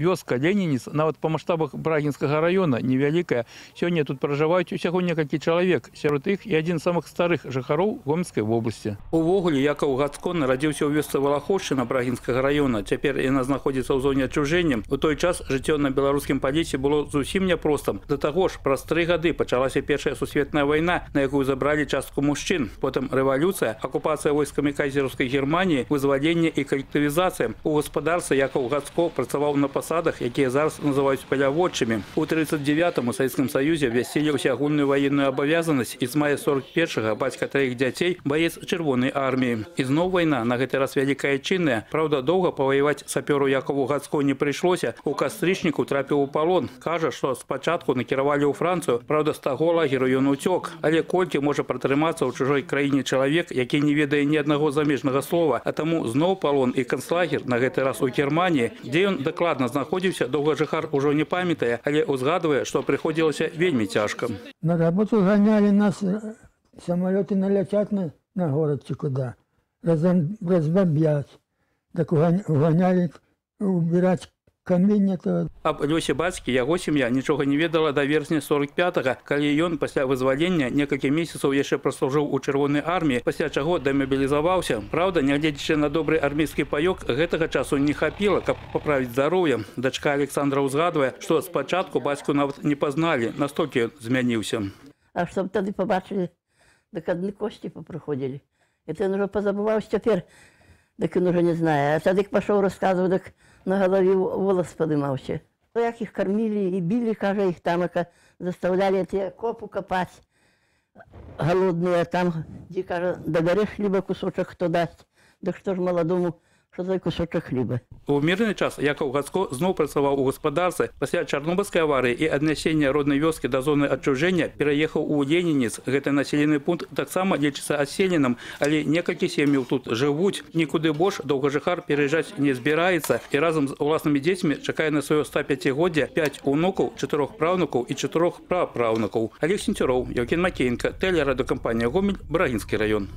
Вёска Ленініц, нават па маштабах брагінскага района невялікая. Сёння тут пражываюць усяго некалькі чалавек. Сярод іх і адзін з самых старых жыхароў гомельскай вобласці. Увогуле Якаў Гацко нарадзіўся ў вёсцы Валахошчына брагінскага района. Цяпер яна знаходзіцца ў зоне адчужэння. У той час жыццё на беларускім паліце было зусім няпростым. Да таго ж праз тры гады пачалася першая сусветная вайна, на якую забралі частку мужчын. Потым рэвалюцыя, акупацыя войскамі кайзераўскай Германіі, вызваленне і калектывізацыя. У гаспадарцы Якаў Гацко працаваў на пасадах, якія зараз называюць паляводчымі. У 39 у Савецкім Саюзе вясілі ўсеагульную ваенную абавязанасць і з мая 41 бацька траіх дзяцей баец чырвонай арміі. І зноў вайна на гэты раз вялікая чынная. Праўда, доўга паваяваць сапёру Якаву Гацко не прыйшлося. У кастрычніку трапіў у палон. Кажа, што спачатку накіравалі ў Францыю, праўда, з таго лагеру ён уцёк. Але колькі можа пратрымацца ў чужой краіне чалавек, які не ведае ні аднаго замежнага слова, а таму зноў палон і канцлагер на гэты раз у Германіі, дзе ён дакладна знаходзіўся, доўга жыхар ужо не памятае, але узгадвае, што прыходзілася вельмі цяжка. На работу гоняли нас, э, самолеты налетят на, на город чи куда, разом- разбомбят. Так угон- угоняли убирать камень, то Аб лёсе бацькі яго сям'я нічога не ведала да верасня 45-га, калі ён пасля вызвалення некалькі месяцаў яшчэ праслужыў у чырвонай арміі, пасля чаго дамабілізаваўся. Праўда, нягледзячы на добры армейскі паёк, гэтага часу не хапіла, каб паправіць здароўе. Дачка Александра ўзгадвае, што спачатку бацьку нават не пазналі, настолькі ён змяніўся. А щоб тоді побачили, так одні кості поприходили. І він вже позабувався тепер, так він вже не знає. А тоді пішов розказував, так на голові волос подимався. Ну, Як їх кормили і били, каже, їх там яка заставляли ті копу копати. Голодні, а там, де, каже, догореш хліба кусочок хто дасть. Так що ж молодому, що за кусочок хліба. У мірны час Якаў Гацко зноў працаваў у гаспадарцы. Пасля чарнобыльскай аварыі і аднясення роднай вёскі да зоны адчужэння пераехаў у Ленінец. Гэты населены пункт таксама лічыцца адселеным, але некалькі сем'яў тут жывуць. Нікуды больш доўгажыхар пераязджаць не збіраецца і разам з уласнымі дзецьмі чакае на сваё 105годдзя 5 унукаў, чатырох праўнукаў і чатырох прапраўнукаў. Алег Сенцюроў, Яўкен Макеенка, тэлерадыокампанія Гомель, Брагінскі раён.